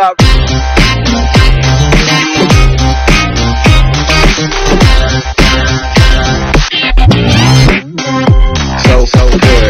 So, so good.